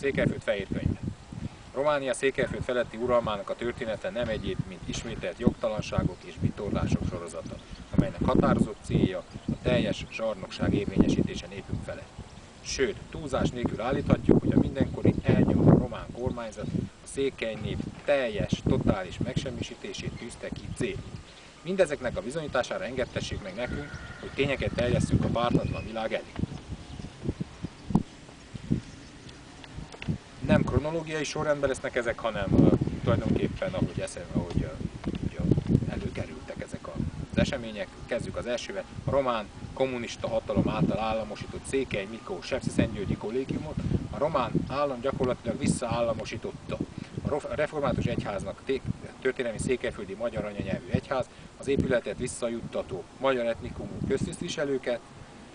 Székelyföld fehér könyve. Románia Székelyföld feletti uralmának a története nem egyéb, mint ismételt jogtalanságok és bitorlások sorozata, amelynek határozott célja a teljes zsarnokság érvényesítése népünk felett. Sőt, túlzás nélkül állíthatjuk, hogy a mindenkori elnyomó román kormányzat a székely nép teljes, totális megsemmisítését tűzte ki cél. Mindezeknek a bizonyítására engedtessék meg nekünk, hogy tényeket terjesszünk a pártatlan világ elé. kronológiai sorrendben lesznek ezek, hanem uh, tulajdonképpen ahogy eszem, ahogy uh, előkerültek ezek az események. Kezdjük az elsővel. A román kommunista hatalom által államosított Székely Mikó Sepsiszentgyörgyi kollégiumot a román állam gyakorlatilag visszaállamosította. A református egyháznak történelmi székelyföldi magyar anyanyelvű egyház az épületet visszajuttató magyar etnikumú köztisztviselőket,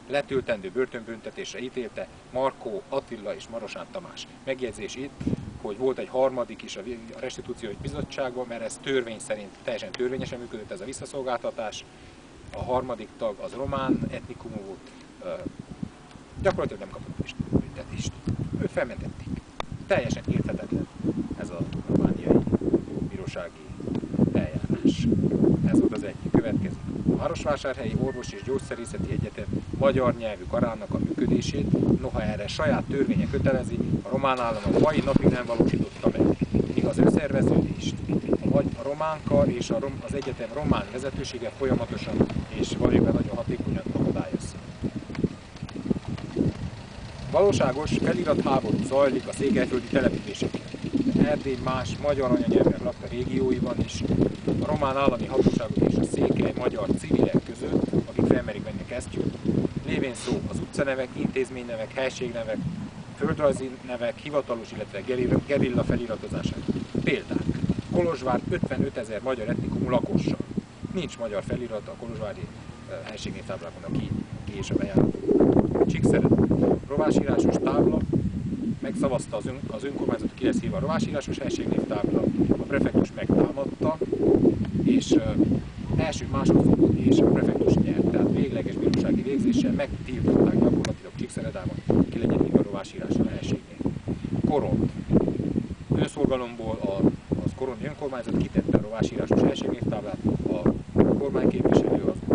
letöltendő börtönbüntetésre ítélte Markó Attila és Marosán Tamás. Megjegyzés itt, hogy volt egy harmadik is a restitúciós bizottságban, mert ez törvény szerint teljesen törvényesen működött ez a visszaszolgáltatás. A harmadik tag az román etnikumú volt, gyakorlatilag nem kapott büntetést. Őt felmentették. Teljesen érthetetlen ez a romániai bírósági eljárás. Ez volt az egyik következik. A Városvásárhelyi Orvos és Gyógyszerészeti Egyetem magyar nyelvű karának a működését, noha erre saját törvénye kötelezi, a román állam a mai napig nem valósította meg, míg az önszerveződést vagy a románkar és a rom, az egyetem román vezetősége folyamatosan és valójában nagyon hatékonyan akadályozza. Valóságos feliratháború zajlik a székelyföldi településeken. Erdély más magyar anyanyelven lakta régióiban is, a román állami hatóságok és a székely magyar civilek között, akik felmerik venni a kesztyűt, lévén szó az utcanevek, intézménynevek, helységnevek, földrajzi nevek hivatalos, illetve gerilla feliratozását. Példák. Kolozsvár 55 ezer magyar etnikum lakossa. Nincs magyar felirat a kolozsvári helységnév táblákon a ki, ki és a bejárat. Csíkszeret. Rovásírásos tábla, megszavazta az, ön, az önkormányzat, ki lesz hívva a rováshírásos helységnévtábla, a prefektus megtámadta, és ö, első másodfokú és a prefektus nyert, tehát végleges bírósági végzéssel megtiltották gyakorlatilag Csíkszeredában, ki legyen hívva a rováshírással helységnév. Koront. Önszorgalomból a, az koron önkormányzat kitette a rováshírásos helységnévtáblát, a kormányképviselő, az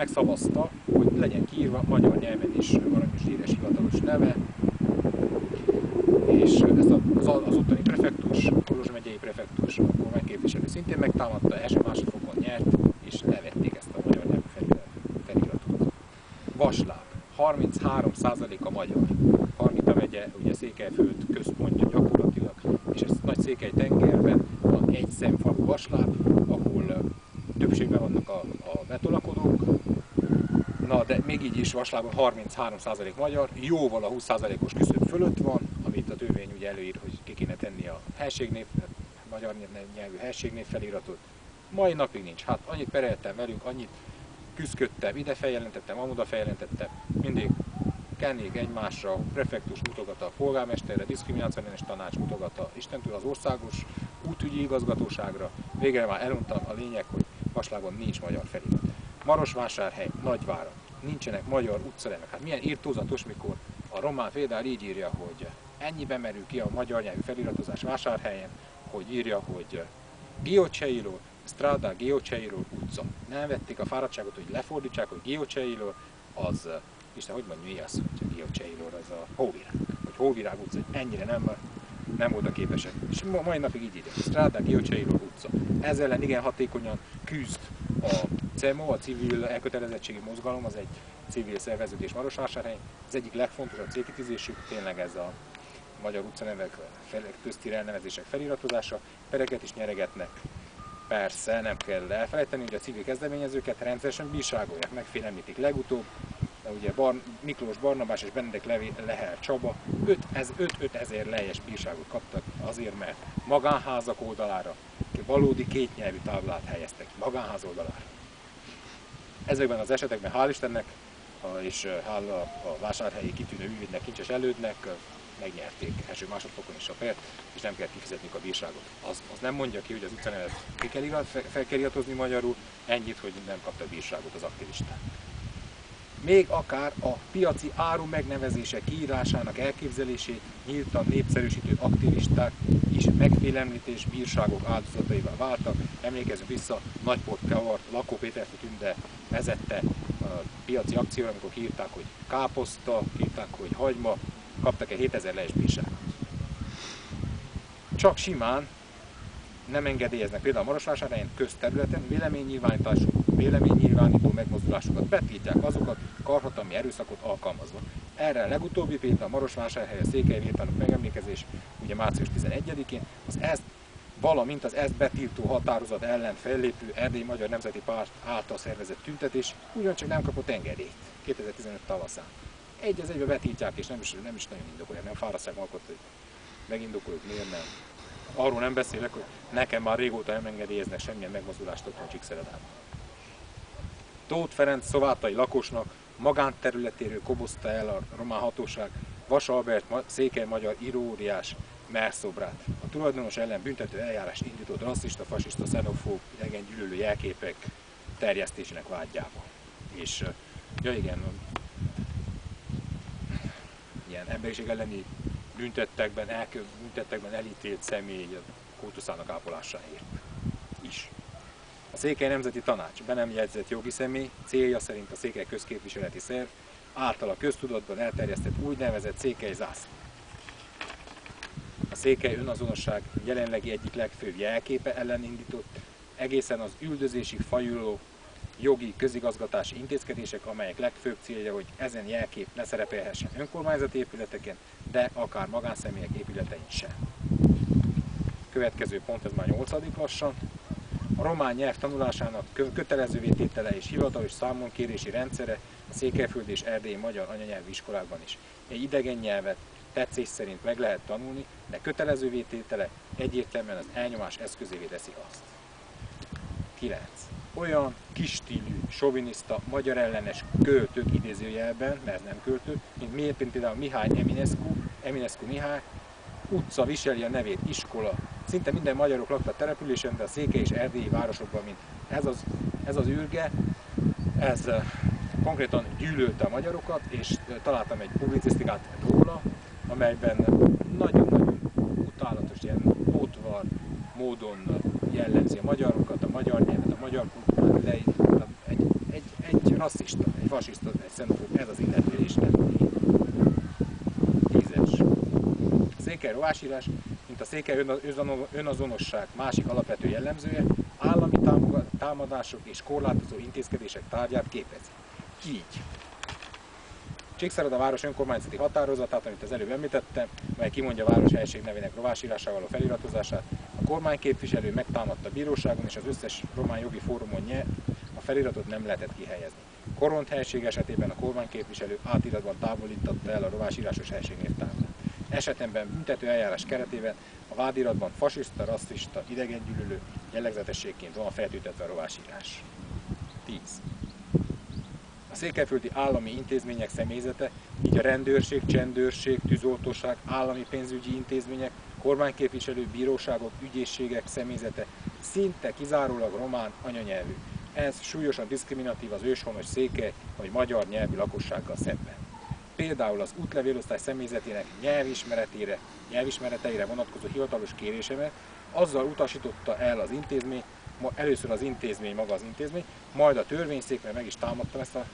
megszavazta, hogy legyen kiírva magyar nyelven is Aranyos Édes hivatalos neve, és ezt az, az ottani prefektus, Kolozs megyei prefektus, akkor megképviselő szintén megtámadta, első másodfokon nyert, és levették ezt a magyar nyelvű feliratot. Vasláp, 33%-a magyar. Harnita megye, ugye Székelyföld központja gyakorlatilag, és ez nagy Székely tengerben van egy szemfalú vasláp, többségben vannak a, a betolakodók, na de még így is vaslában 33% magyar, jóval a 20%-os küszöb fölött van, amit a törvény ugye előír, hogy ki kéne tenni a helységnév, magyar nyelvű helységnév feliratot. Mai napig nincs. Hát annyit pereltem velük, annyit küzdködtem, ide feljelentettem, amoda feljelentettem, mindig kennék egymásra, a prefektus mutogatta a polgármesterre, diszkriminációellenes tanács mutogatta, Istentől az országos útügyi igazgatóságra. Végre már elmondtam a lényeg, hogy Vaslágon nincs magyar felirat. Marosvásárhely, Nagyvára, nincsenek magyar utcanevek. Hát milyen írtózatos, mikor a román fédár így írja, hogy ennyibe merül ki a magyar nyelvű feliratozás vásárhelyen, hogy írja, hogy Giocseilo, Strada Giocseilo utca. Nem vették a fáradtságot, hogy lefordítsák, hogy Giocseilo az, Isten, hogy mondja, mi az, hogy Giocseilo, az a hóvirág, hogy hóvirág utca, ennyire nem nem voltak képesek. És ma, mai napig így írják. Strádák, Giocseiro utca. Ezzel ellen igen hatékonyan küzd a CEMO, a civil elkötelezettségi mozgalom, az egy civil szerveződés Marosvásárhely. Az egyik legfontosabb célkitűzésük tényleg ez a magyar utcanevek köztére elnevezések feliratozása. Pereket is nyeregetnek. Persze, nem kell elfelejteni, hogy a civil kezdeményezőket rendszeresen bírságolják, megfélemlítik. Legutóbb ugye Bar Miklós Barnabás és Benedek Levi Lehel Csaba 5-5 ezer lejes bírságot kaptak azért, mert magánházak oldalára valódi kétnyelvű táblát helyeztek magánház oldalára. Ezekben az esetekben hál' Istennek és hála a vásárhelyi kitűnő ügyvédnek, kincses elődnek megnyerték első másodfokon is a pert, és nem kell kifizetniük a bírságot. Az, az nem mondja ki, hogy az utcanevet ki kell fel, fel kell magyarul, ennyit, hogy nem kapta bírságot az aktivista. Még akár a piaci áru megnevezése kiírásának elképzelését nyíltan népszerűsítő aktivisták is megfélemlítés bírságok áldozataival váltak. Emlékezzünk vissza, Nagyport Kavart, Lakó Péter Tünde vezette a piaci akcióra, amikor kiírták, hogy káposzta, kiírták, hogy hagyma, kaptak egy 7000 lees. Csak simán nem engedélyeznek például a Marosvásárhelyen közterületen véleménynyilvánítású, véleménynyilvánító megmozdulásokat betiltják azokat karhatalmi erőszakot alkalmazva. Erre a legutóbbi példa a Marosvásárhely a Székely Vértanúk megemlékezés, ugye március 11-én, az ezt valamint az ezt betiltó határozat ellen fellépő Erdély Magyar Nemzeti Párt által szervezett tüntetés ugyancsak nem kapott engedélyt 2015 tavaszán egy az egybe betiltják, és nem is, nem is nagyon indokolják, nem fárasztják magukat, hogy megindokoljuk, miért nem. Arról nem beszélek, hogy nekem már régóta nem engedélyeznek semmilyen megmozdulást otthon Csíkszeredában. Tóth Ferenc szovátai lakosnak magánterületéről kobozta el a román hatóság Vas Albert székely magyar íróriás merszobrát. A tulajdonos ellen büntető eljárást indított rasszista, fasiszta, xenofób, idegen gyűlölő jelképek terjesztésének vágyába. És ja igen, ilyen emberiség elleni büntettekben, elkö, büntettekben elítélt személy kultuszának ápolásáért is. A Székely Nemzeti Tanács be nem jegyzett jogi személy, célja szerint a Székely Közképviseleti Szerv által a köztudatban elterjesztett úgynevezett Székely zászló. A Székely önazonosság jelenlegi egyik legfőbb jelképe ellen indított, egészen az üldözésig fajuló jogi közigazgatási intézkedések, amelyek legfőbb célja, hogy ezen jelkép ne szerepelhessen önkormányzati épületeken, de akár magánszemélyek épületein sem. Következő pont, ez már 8. lassan. A román nyelv tanulásának kötelezővé tétele és hivatalos számonkérési rendszere a Székelyföld és Erdély magyar anyanyelvi iskolákban is. Egy idegen nyelvet tetszés szerint meg lehet tanulni, de kötelezővé tétele egyértelműen az elnyomás eszközévé teszi azt. 9 olyan kistílű, soviniszta, magyar ellenes költők idézőjelben, mert nem költő, mint miért például Mihály Eminescu, Eminescu Mihály, utca viseli a nevét, iskola. Szinte minden magyarok lakta településen, de a székely és erdélyi városokban, mint ez az, ez az űrge, ez uh, konkrétan gyűlölte a magyarokat, és uh, találtam egy publicisztikát róla, amelyben nagyon-nagyon utálatos, ilyen ótvar módon jellemzi a magyarokat, a magyar nyelvet, a magyar kultúrát, de egy, egy, egy rasszista, egy fasiszta, egy xenofób, ez az illető és nem Tízes. Székely rovásírás, mint a székely önazonosság másik alapvető jellemzője, állami támadások és korlátozó intézkedések tárgyát képezi. Így. Csíkszereda város önkormányzati határozatát, amit az előbb említettem, mely kimondja a város helység nevének rovásírásával a feliratozását, a kormányképviselő megtámadta a bíróságon, és az összes román jogi fórumon nye, a feliratot nem lehetett kihelyezni. Koront helység esetében a kormányképviselő átiratban távolította el a rovásírásos helység névtáblát. Esetemben büntető eljárás keretében a vádiratban fasiszta, rasszista, idegengyűlölő jellegzetességként van feltüntetve a rovásírás. 10. Székelyföldi állami intézmények személyzete, így a rendőrség, csendőrség, tűzoltóság, állami pénzügyi intézmények, kormányképviselő, bíróságok, ügyészségek személyzete szinte kizárólag román anyanyelvű. Ez súlyosan diszkriminatív az őshonos széke vagy magyar nyelvű lakossággal szemben. Például az útlevélosztály személyzetének nyelvismeretére, nyelvismereteire vonatkozó hivatalos kérésemet azzal utasította el az intézmény, először az intézmény, maga az intézmény, majd a törvényszék, meg is támadta ezt a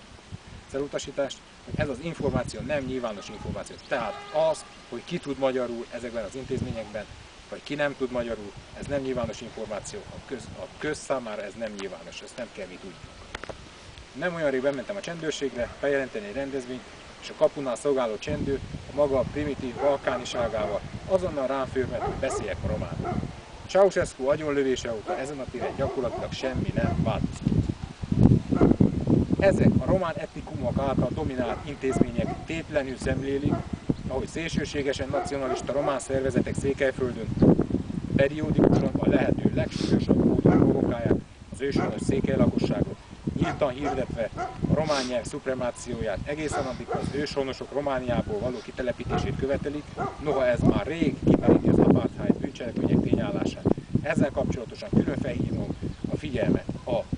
elutasítást, hogy ez az információ nem nyilvános információ. Tehát az, hogy ki tud magyarul ezekben az intézményekben, vagy ki nem tud magyarul, ez nem nyilvános információ. A köz, a köz számára ez nem nyilvános, ezt nem kell mi tudjuk. Nem olyan rég bementem a csendőrségre, bejelenteni egy rendezvényt, és a kapunál szolgáló csendő a maga primitív balkániságával azonnal rám főmet, hogy beszéljek románul. Ceausescu agyonlövése óta ezen a téren gyakorlatilag semmi nem változott. Ezek a román etnikumok által dominált intézmények tétlenül szemlélik, ahogy szélsőségesen nacionalista román szervezetek Székelyföldön periódikusan a lehető legsúlyosabb módon provokálják az őshonos székely lakosságot, nyíltan hirdetve a román nyelv szupremációját egészen addig az őshonosok Romániából való kitelepítését követelik, noha ez már rég kimeríti az apartheid bűncselekmények tényállását. Ezzel kapcsolatosan külön felhívom a figyelmet a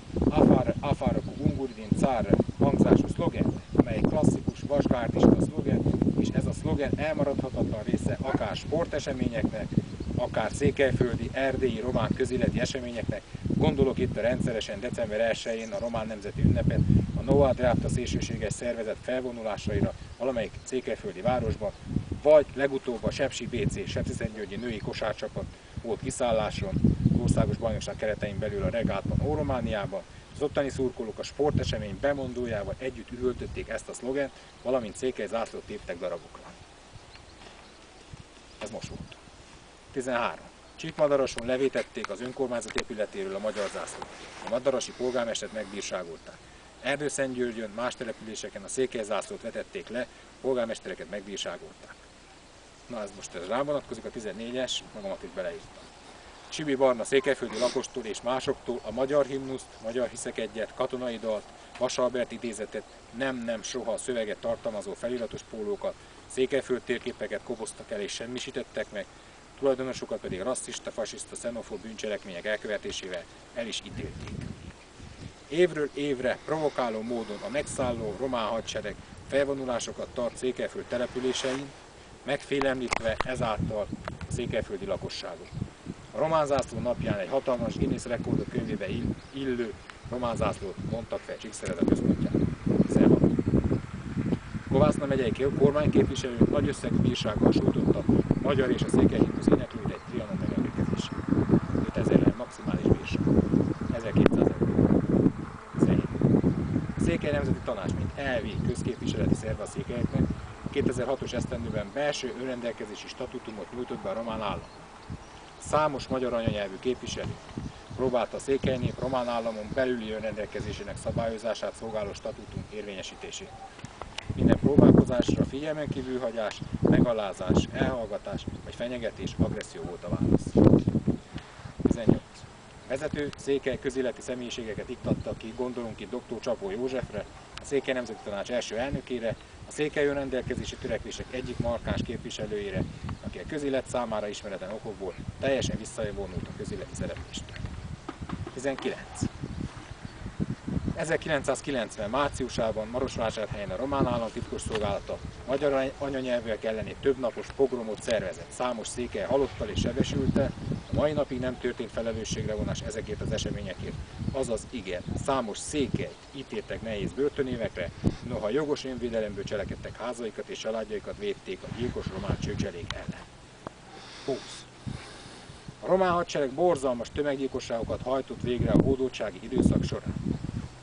Afárakú Unguridin Cár hangzású szlogen, amely klasszikus vasgárdista szlogen, és ez a szlogen elmaradhatatlan része akár sporteseményeknek, akár székelyföldi, erdélyi, román közéleti eseményeknek, gondolok itt a rendszeresen december 1-én a román nemzeti ünnepet, a Nova Drafta szélsőséges szervezet felvonulásaira valamelyik székelyföldi városban, vagy legutóbb a Sepsi BC, Sepsiszentgyörgyi női kosárcsapat volt kiszálláson, országos bajnokság keretein belül a regátban, Óromániában, az ottani szurkolók a sportesemény bemondójával együtt üvöltötték ezt a szlogent, valamint székely zászlót téptek darabokra. Ez most volt. 13. Csíkmadaroson levétették az önkormányzat épületéről a magyar zászlót. A madarasi polgármestert megbírságolták. Erdőszentgyörgyön, más településeken a székely zászlót vetették le, polgármestereket megbírságolták. Na ez most ez rám vonatkozik, a 14-es, magamat itt beleírtam. Csibi Barna székelyföldi lakostól és másoktól a magyar himnuszt, magyar hiszek egyet, katonai dalt, Vasalbert idézetet, nem-nem soha szöveget tartalmazó feliratos pólókat, székelyföld térképeket koboztak el és semmisítettek meg, tulajdonosokat pedig rasszista, fasiszta, xenofób bűncselekmények elkövetésével el is ítélték. Évről évre provokáló módon a megszálló román hadsereg felvonulásokat tart Székelyföld településein, megfélemlítve ezáltal a székelyföldi lakosságot. A román zászló napján egy hatalmas Guinness rekordok könyvébe illő román zászlót mondtak fel Csíkszereda központjában. 16. Kovászna megyei kormányképviselő nagy összegű bírsággal sújtotta magyar és a székely himnusz éneklőt egy trianon megemlékezésre. 5000 lenne maximális bírság. 1200 euró. A Székely Nemzeti Tanács, mint elvi közképviseleti szerve a székelyeknek, 2006-os esztendőben belső önrendelkezési statutumot nyújtott be a román állam. Számos magyar anyanyelvű képviselő próbálta a székely nép román államon belüli önrendelkezésének szabályozását szolgáló statutum érvényesítését. Minden próbálkozásra figyelmen kívülhagyás, megalázás, elhallgatás vagy fenyegetés, agresszió volt a válasz. 18. Vezető székely közéleti személyiségeket iktattak ki, gondolunk itt dr. Csapó Józsefre, a Székely Nemzeti Tanács első elnökére, a székely önrendelkezési törekvések egyik markáns képviselőjére, a közélet számára ismeretlen okokból teljesen visszavonult a közéleti szerepléstől. 19. 1990. márciusában Marosvásárhelyen a román állam titkosszolgálata magyar anyanyelvűek elleni többnapos pogromot szervezett. Számos székely halottal és sebesülte, a mai napig nem történt felelősségre vonás ezekért az eseményekért. Azaz igen, számos székely ítéltek nehéz börtönévekre, noha jogos önvédelemből cselekedtek házaikat és családjaikat védték a gyilkos román csőcselék ellen. 20. A román hadsereg borzalmas tömeggyilkosságokat hajtott végre a hódoltsági időszak során.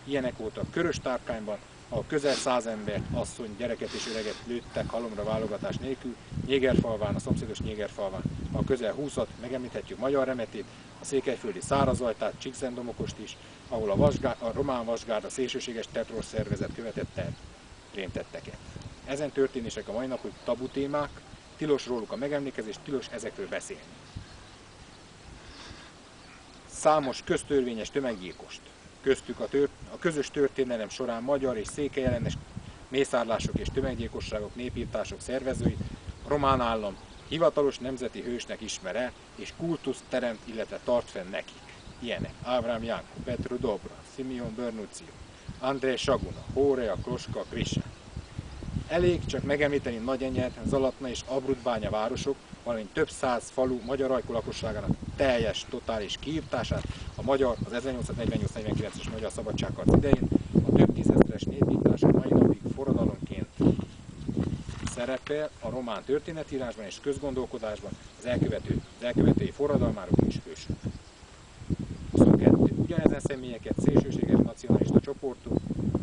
Ilyenek voltak Körös Tárkányban, ahol közel száz embert, asszony, gyereket és öreget lőttek halomra válogatás nélkül, Nyégerfalván, a szomszédos Nyégerfalván, a közel 20-at, megemlíthetjük Magyar Remetét, a székelyföldi Szárazajtát, Csíkszentdomokost is, ahol a, vasgár, a román vasgárda szélsőséges terror szervezet követett el rémtetteket. Ezen történések a mai napig tabu témák, tilos róluk a megemlékezés, tilos ezekről beszélni. Számos köztörvényes tömeggyilkost, köztük a, tört, a közös történelem során magyar és székelyellenes mészárlások és tömeggyilkosságok, népírtások szervezőit a román állam hivatalos nemzeti hősnek ismer el, és kultusz teremt, illetve tart fenn nekik. Ilyenek Ábrám Jánko, Petru Dobra, Simeon Bernuccio, André Saguna, Hórea, Kloska, Krisa. Elég csak megemlíteni Nagyenyed, Zalatna és Abrudbánya városok, valamint több száz falu magyar ajkú lakosságának teljes, totális kiírtását a magyar, az 1848-49-es magyar szabadságharc idején, a több tízezres népítás a mai napig forradalomként szerepel a román történetírásban és közgondolkodásban az, elkövető, az elkövetői forradalmárok és hősök. 22. Ugyanezen személyeket szélsőséges nacionalista csoportok,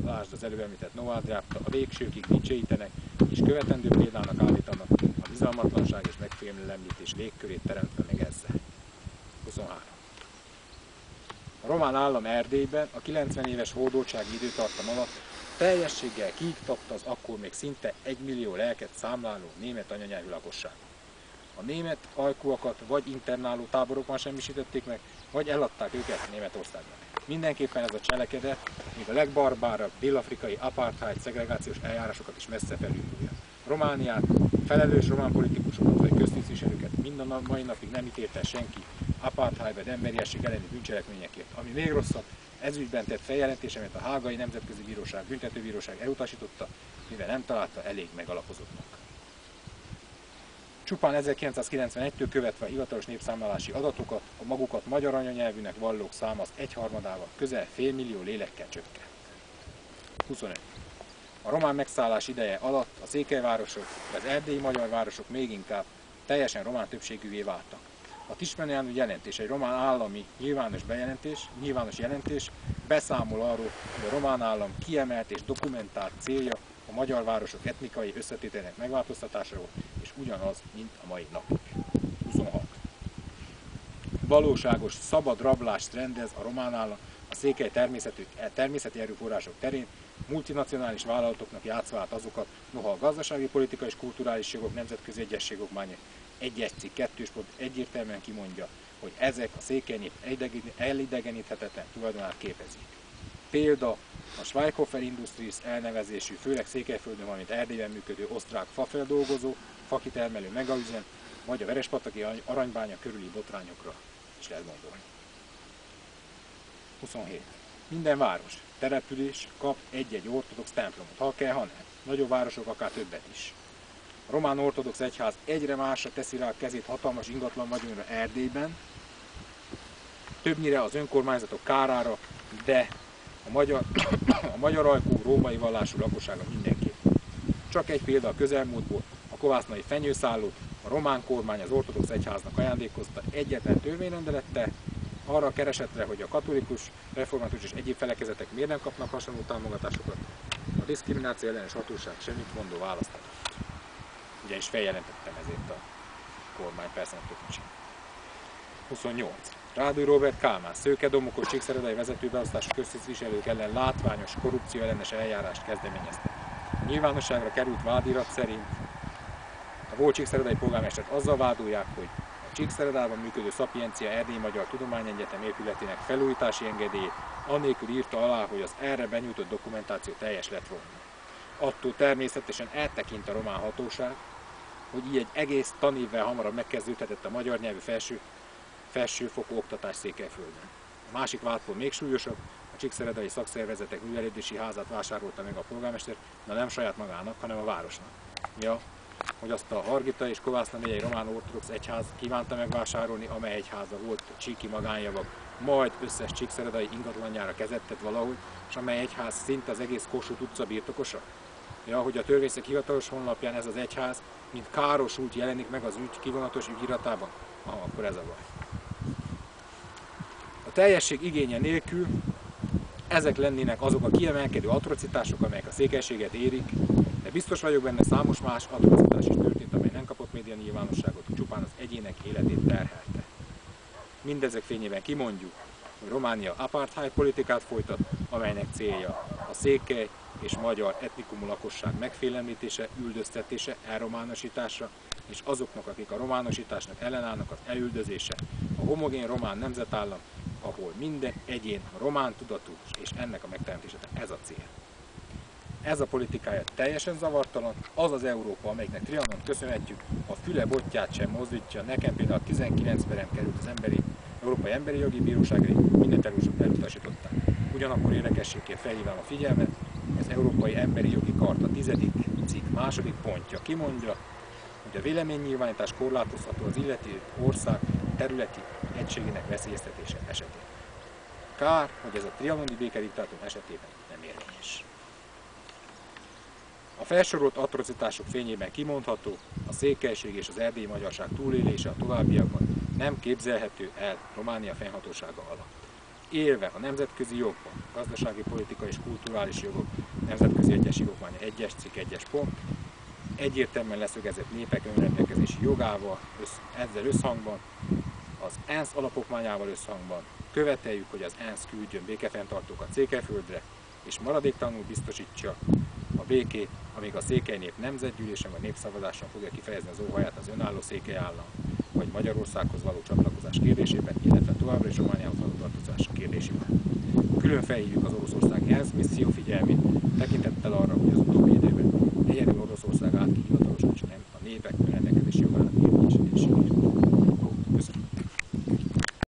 lásd az előbb említett Noádrápta, a végsőkig dicséítenek, és követendő példának állítanak a bizalmatlanság és megfélemlítés légkörét teremtve meg ezzel. 23. A román állam Erdélyben a 90 éves hódoltsági időtartam alatt teljességgel kiiktatta az akkor még szinte 1 millió lelket számláló német anyanyelvű lakosságot. A német ajkúakat vagy internáló táborokban semmisítették meg, vagy eladták őket Németországban. Mindenképpen ez a cselekedet még a legbarbárabb dél-afrikai apartheid szegregációs eljárásokat is messze felülmúlja. Romániát, felelős román politikusokat vagy köztisztviselőket mind a mai napig nem ítélte senki apartheid vagy emberiesség elleni bűncselekményekért. Ami még rosszabb, ezügyben tett feljelentésemet a Hágai Nemzetközi Bíróság büntetőbíróság elutasította, mivel nem találta elég megalapozottnak. Csupán 1991-től követve a hivatalos népszámlálási adatokat, a magukat magyar anyanyelvűnek vallók száma az egyharmadával közel félmillió lélekkel csökkent. 25. A román megszállás ideje alatt a székelyvárosok, az erdélyi magyar városok még inkább teljesen román többségűvé váltak. A Tismenjánú jelentés egy román állami nyilvános bejelentés, nyilvános jelentés beszámol arról, hogy a román állam kiemelt és dokumentált célja a magyar városok etnikai összetételének megváltoztatása volt, és ugyanaz, mint a mai napig. 26. Valóságos, szabad rablást rendez a román állam a székely természeti erőforrások terén, multinacionális vállalatoknak játszva át azokat, noha a gazdasági, politikai és kulturális jogok nemzetközi egyesség okmánya egyes cikk kettős pont egyértelműen kimondja, hogy ezek a székely nép elidegeníthetetlen tulajdonát képezik. Példa a Schweighofer Industries elnevezésű, főleg Székelyföldön, valamint Erdélyben működő osztrák fafeldolgozó, fakitermelő megaüzem, vagy a Verespataki aranybánya körüli botrányokra is lehet gondolni. 27. Minden város, település kap egy-egy ortodox templomot, ha kell, ha nem. Nagyobb városok akár többet is. A román ortodox egyház egyre másra teszi rá a kezét hatalmas ingatlan vagyonra Erdélyben, többnyire az önkormányzatok kárára, de a magyar, a magyar ajkú római vallású lakossága mindenképp. Csak egy példa a közelmúltból, a kovásznai fenyőszállót a román kormány az ortodox egyháznak ajándékozta egyetlen törvényrendelettel, arra a keresetre, hogy a katolikus, református és egyéb felekezetek miért nem kapnak hasonló támogatásokat, a diszkrimináció ellenes hatóság semmit mondó választ adott. Ugye is feljelentettem ezért a kormány, persze nem tudok 28. Rádúj Robert Kálmán, Szőke-Domokos Csíkszeredai vezetőbeosztású köztisztviselők ellen látványos korrupció ellenes eljárást kezdeményeztek. A nyilvánosságra került vádirat szerint a volt Csíkszeredai polgármestert azzal vádolják, hogy Csíkszeredában működő Szapiencia Erdély Magyar Tudományegyetem épületének felújítási engedélyét annélkül írta alá, hogy az erre benyújtott dokumentáció teljes lett volna. Attól természetesen eltekint a román hatóság, hogy így egy egész tanévvel hamarabb megkezdődhetett a magyar nyelvű felső felsőfokú oktatás Székelyföldön. A másik vádpont még súlyosabb, a Csíkszeredai szakszervezetek művelődési házát vásárolta meg a polgármester, de nem saját magának, hanem a városnak. Ja, hogy azt a Hargita és Kovászna megyei román ortodox egyház kívánta megvásárolni, amely egyháza volt csíki magánjavak, majd összes csíkszeredai ingatlanjára kezettet valahogy, és amely egyház szinte az egész Kossuth utca birtokosa. Ja, hogy a törvényszék hivatalos honlapján ez az egyház, mint károsult jelenik meg az ügy kivonatos ügyiratában, ah, akkor ez a baj. Teljesség igénye nélkül ezek lennének azok a kiemelkedő atrocitások, amelyek a székelységet érik, de biztos vagyok benne számos más atrocitás is történt, amely nem kapott média nyilvánosságot, csupán az egyének életét terhelte. Mindezek fényében kimondjuk, hogy Románia apartheid politikát folytat, amelynek célja a székely és magyar etnikumú lakosság megfélemlítése, üldöztetése, elrománosítása, és azoknak, akik a románosításnak ellenállnak, az elüldözése, a homogén román nemzetállam ahol minden egyén román tudatú, és ennek a megteremtése, ez a cél. Ez a politikája teljesen zavartalan, az az Európa, amelyiknek Trianon köszönhetjük, a füle botját sem mozdítja. Nekem például 19 ben került az emberi, Európai Emberi Jogi Bíróságra, mindent elutasították. Ugyanakkor érdekességként felhívám a figyelmet, az Európai Emberi Jogi Karta 10. cikk második pontja kimondja, hogy a véleménynyilvánítás korlátozható az illető ország területi egységének veszélyeztetése esetén. Kár, hogy ez a trianoni békediktátum esetében nem érvényes. A felsorolt atrocitások fényében kimondható, a székelység és az erdélyi magyarság túlélése a továbbiakban nem képzelhető el Románia fennhatósága alatt. Élve a nemzetközi jogban, gazdasági, politikai és kulturális jogok, nemzetközi egyesség okmánya 1-es cikk 1-es pont, egyértelműen leszögezett népek önrendelkezési jogával, ezzel összhangban az ENSZ alapokmányával összhangban. Követeljük, hogy az ENSZ küldjön békefenntartókat Székelyföldre, és maradéktalanul biztosítsa a békét, amíg a székely nép nemzetgyűlésen vagy népszavazáson fogja kifejezni az óhaját az önálló székely állam, vagy Magyarországhoz való csatlakozás kérdésében, illetve továbbra is Romániához való tartozás kérdésében. Külön felhívjuk az Oroszország ENSZ misszió figyelmét, tekintettel arra, hogy az utóbbi időben egyedül Oroszország állt ki csak nem a népek önrendelkezési jogának érvényesítéséért. Köszönöm.